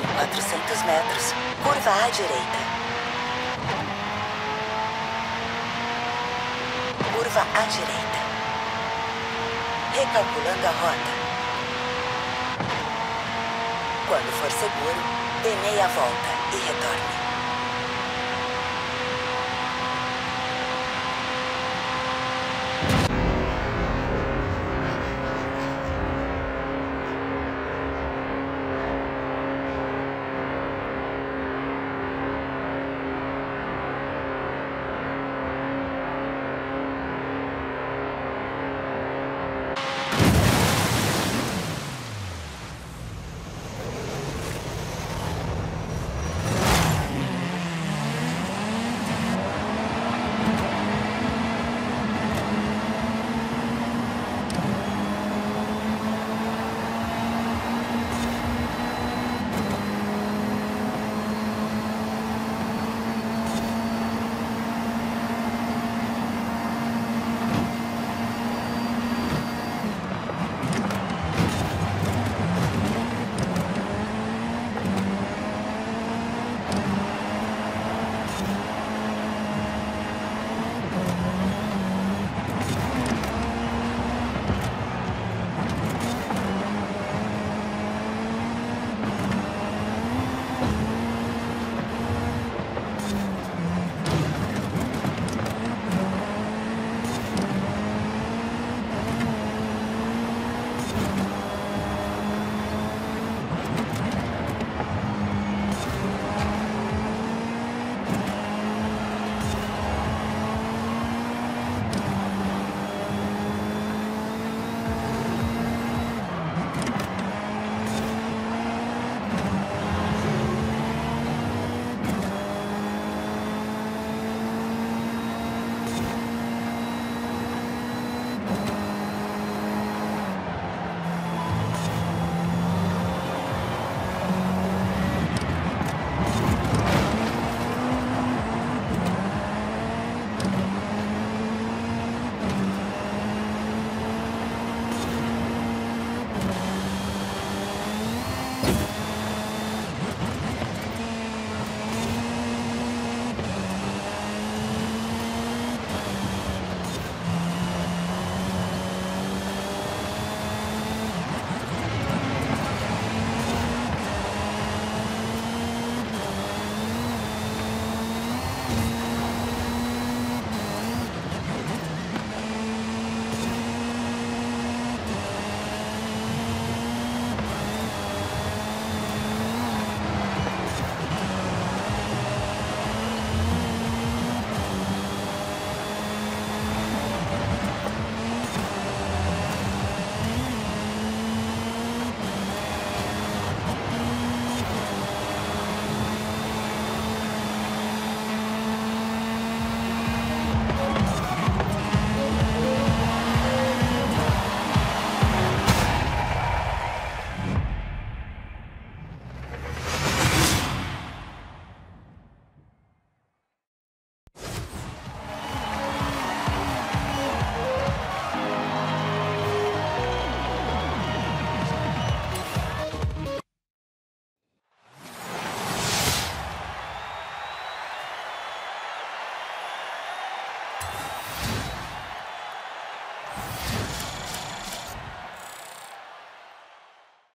Em 400 metros, curva à direita. Curva à direita. Recalculando a rota. Quando for seguro, dê meia volta e retorne.